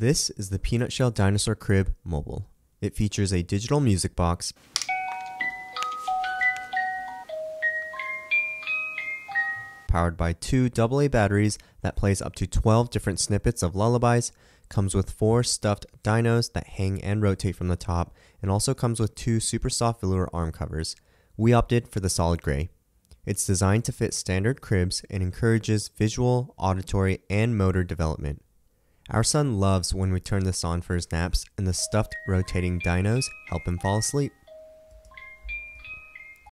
This is the Peanutshell Dinosaur Crib Mobile. It features a digital music box, powered by two AA batteries that plays up to 12 different snippets of lullabies, comes with four stuffed dinos that hang and rotate from the top, and also comes with two super soft velour arm covers. We opted for the solid gray. It's designed to fit standard cribs and encourages visual, auditory, and motor development. Our son loves when we turn this on for his naps, and the stuffed rotating dinos help him fall asleep.